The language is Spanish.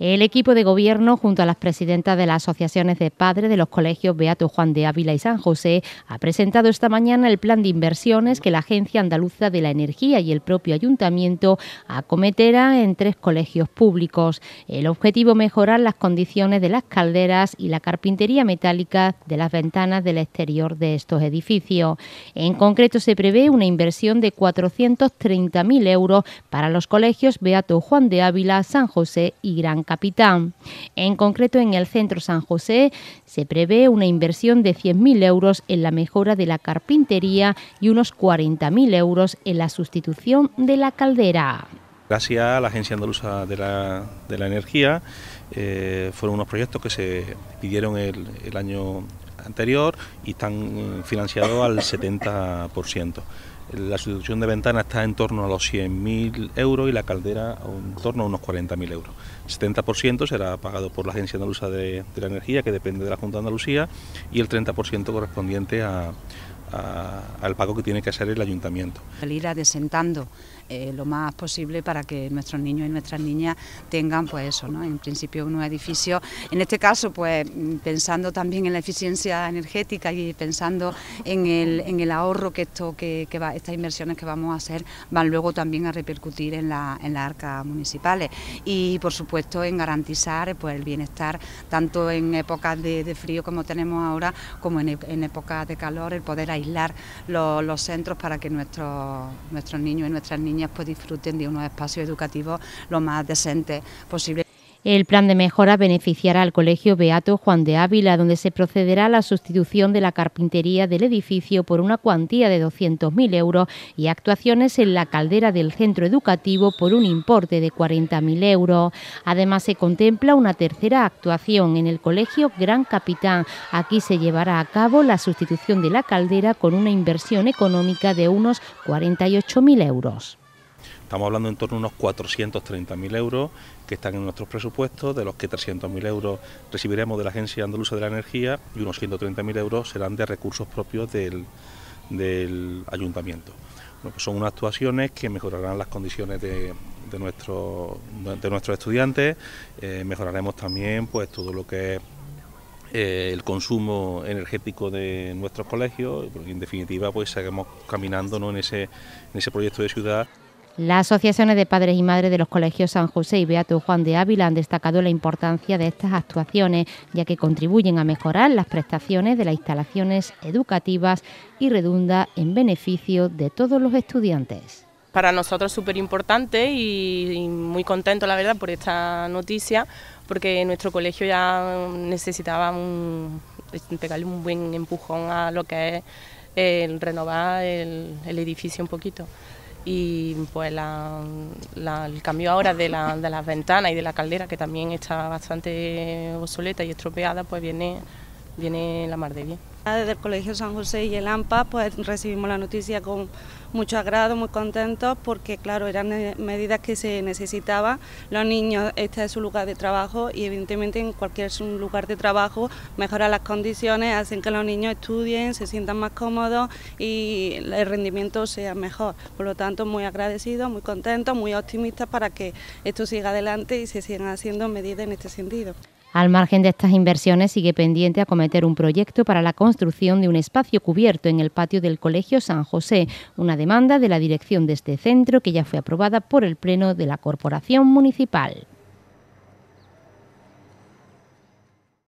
El equipo de gobierno, junto a las presidentas de las asociaciones de padres de los colegios Beato Juan de Ávila y San José, ha presentado esta mañana el plan de inversiones que la Agencia Andaluza de la Energía y el propio ayuntamiento acometerá en tres colegios públicos. El objetivo mejorar las condiciones de las calderas y la carpintería metálica de las ventanas del exterior de estos edificios. En concreto, se prevé una inversión de 430.000 euros para los colegios Beato Juan de Ávila, San José y Gran En concreto, en el Centro San José se prevé una inversión de 100.000 euros en la mejora de la carpintería y unos 40.000 euros en la sustitución de la caldera. Gracias a la Agencia Andaluza de la, Energía, eh, fueron unos proyectos que se pidieron el, el año anterior y están financiados al 70%. La sustitución de ventanas está en torno a los 100.000 euros y la caldera en torno a unos 40.000 euros. El 70% será pagado por la Agencia Andaluza de, la Energía, que depende de la Junta de Andalucía, y el 30% correspondiente a, al pago que tiene que hacer el ayuntamiento. El ir adesentando eh, lo más posible para que nuestros niños y nuestras niñas tengan, pues eso, ¿no? en principio unos edificios, en este caso, pues pensando también en la eficiencia energética y pensando en el, ahorro que esto que, va, estas inversiones que vamos a hacer van luego también a repercutir en, la, en las arcas municipales y por supuesto en garantizar pues, el bienestar tanto en épocas de, frío como tenemos ahora como en, en épocas de calor, el poder aislar los, centros para que nuestros, nuestros niños y nuestras niñas pues disfruten de unos espacios educativos lo más decentes posible. El plan de mejora beneficiará al Colegio Beato Juan de Ávila, donde se procederá a la sustitución de la carpintería del edificio por una cuantía de 200.000 euros y actuaciones en la caldera del centro educativo por un importe de 40.000 euros. Además, se contempla una tercera actuación en el Colegio Gran Capitán. Aquí se llevará a cabo la sustitución de la caldera con una inversión económica de unos 48.000 euros. Estamos hablando en torno a unos 430.000 euros que están en nuestros presupuestos, de los que 300.000 euros recibiremos de la Agencia Andaluza de la Energía y unos 130.000 euros serán de recursos propios del, ayuntamiento. Pues son unas actuaciones que mejorarán las condiciones de, nuestro, de nuestros estudiantes, eh, mejoraremos también pues todo lo que es eh, el consumo energético de nuestros colegios, porque en definitiva pues seguimos caminando en, ese, en ese proyecto de ciudad. Las asociaciones de padres y madres de los colegios San José y Beato Juan de Ávila han destacado la importancia de estas actuaciones, ya que contribuyen a mejorar las prestaciones de las instalaciones educativas y redunda en beneficio de todos los estudiantes. Para nosotros súper importante y, muy contento, la verdad, por esta noticia, porque nuestro colegio ya necesitaba un, pegarle un buen empujón a lo que es el renovar el edificio un poquito y pues el cambio ahora de, la, de las ventanas y de la caldera que también está bastante obsoleta y estropeada pues viene, viene la mar de bien. Desde el Colegio San José y el AMPA pues recibimos la noticia con mucho agrado, muy contentos porque claro, eran medidas que se necesitaban. Los niños, este es su lugar de trabajo y evidentemente en cualquier lugar de trabajo mejoran las condiciones, hacen que los niños estudien, se sientan más cómodos y el rendimiento sea mejor. Por lo tanto, muy agradecidos, muy contentos, muy optimistas para que esto siga adelante y se sigan haciendo medidas en este sentido. Al margen de estas inversiones, sigue pendiente acometer un proyecto para la construcción de un espacio cubierto en el patio del Colegio San José, una demanda de la dirección de este centro que ya fue aprobada por el Pleno de la Corporación Municipal.